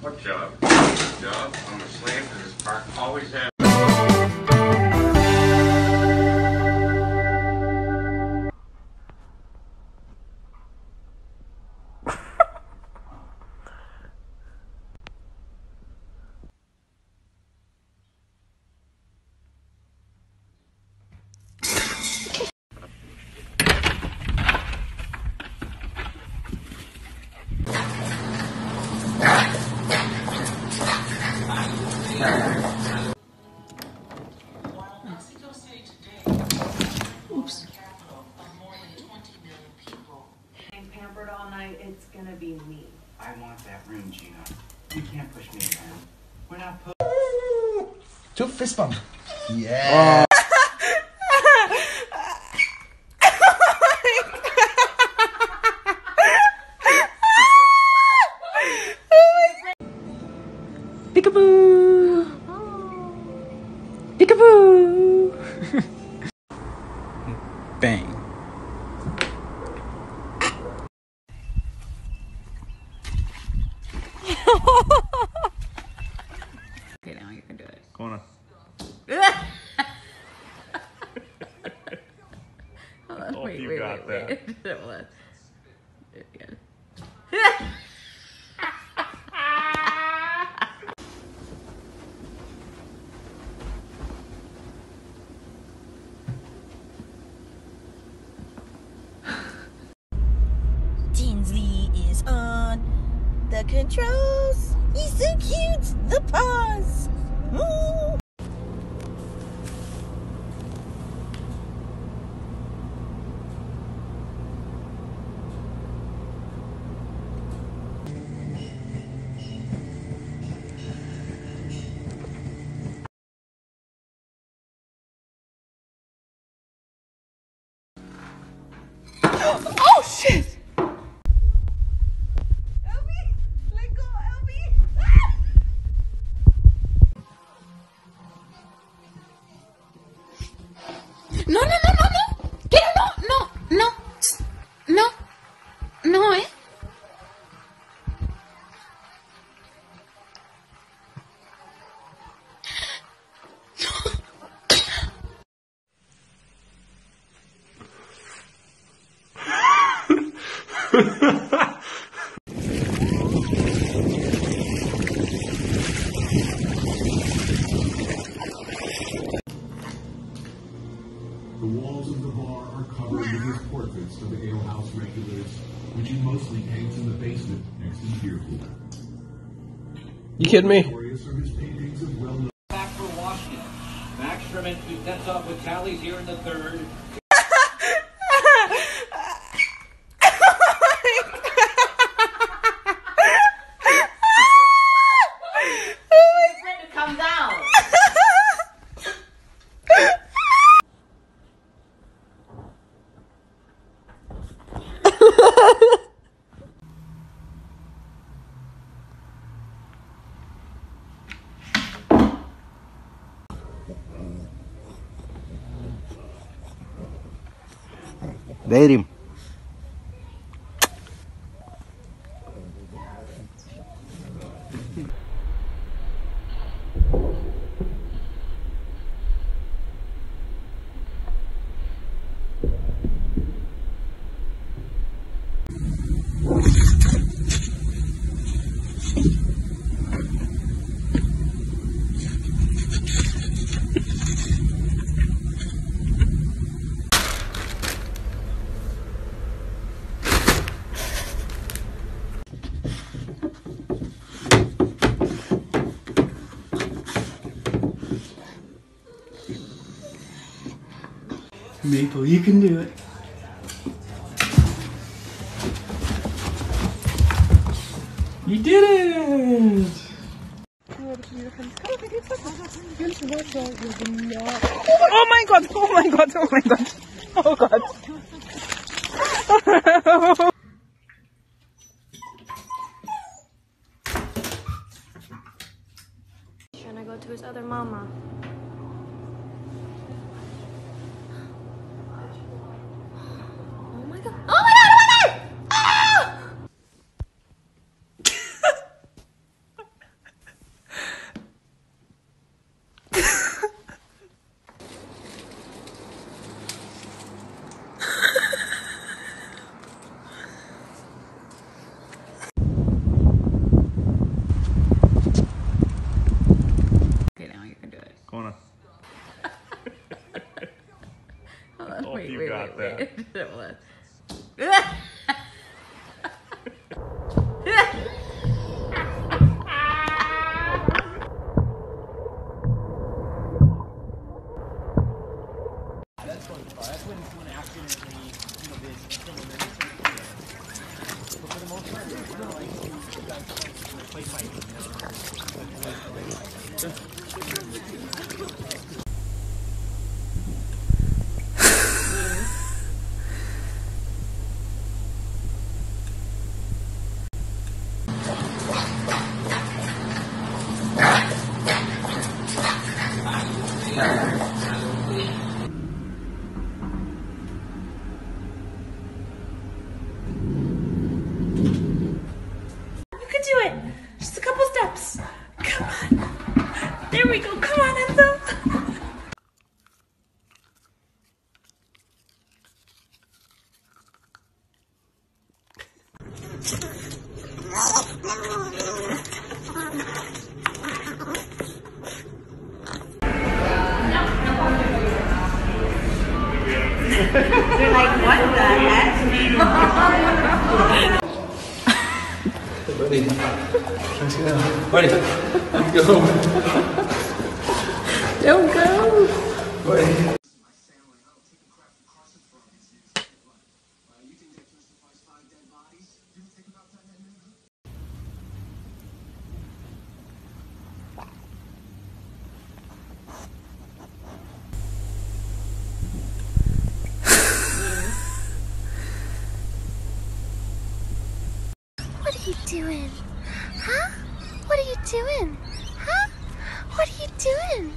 What job? Job? I'm a slave to this park. Always have. You can't push me around. We're not pu- To fist bump. Yeah. Peekaboo! Peekaboo! Bang. Okay, now you can do it. Go on. Hold on, Hope wait, you wait, got wait, that. wait. Hold on. Do it again. Tinsley is on the controls. He's so cute. The paws. Oh shit! The walls of the bar are covered with his portraits of the alehouse regulars, which he mostly paints in the basement next to the beer cooler. You kidding me? Notorious are his paintings of well-known back for Washington. Backstrom and he sets off with tallies here in the third. ധൈര്യം Maple, you can do it. You did it! Oh my god! Oh my god! Oh my god! Oh god! Trying to go to his other mama. car. That's when, when accidentally, you know, this someone really But for the most part, it's kind of like you guys like, play fighting. You know? They're like, what the heck? Buddy. Let's go. Buddy. Let's go. Don't go. Buddy. You doing? Huh? What are you doing? Huh? What are you doing?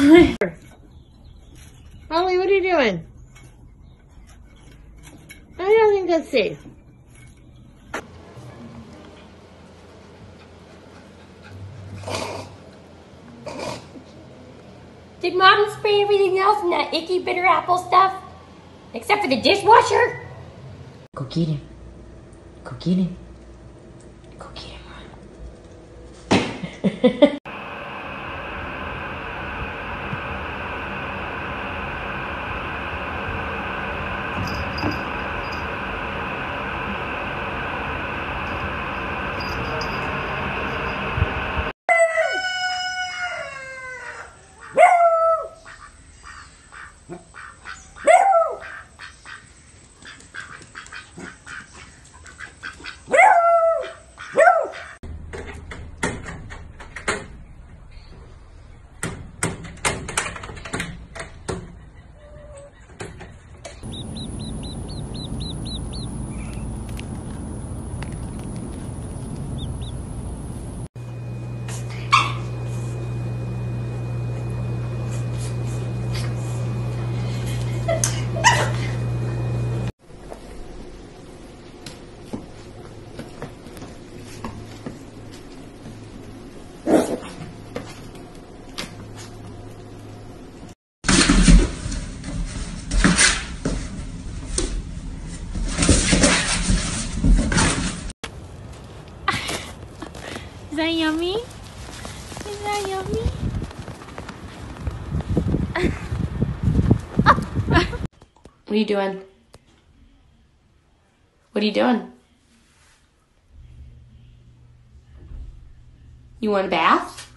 Holly, what are you doing? I don't think that's safe. Did mom spray everything else in that icky bitter apple stuff? Except for the dishwasher? Go get him. Go get him. Go get him. Is that yummy? Is that yummy? What are you doing? What are you doing? You want a bath?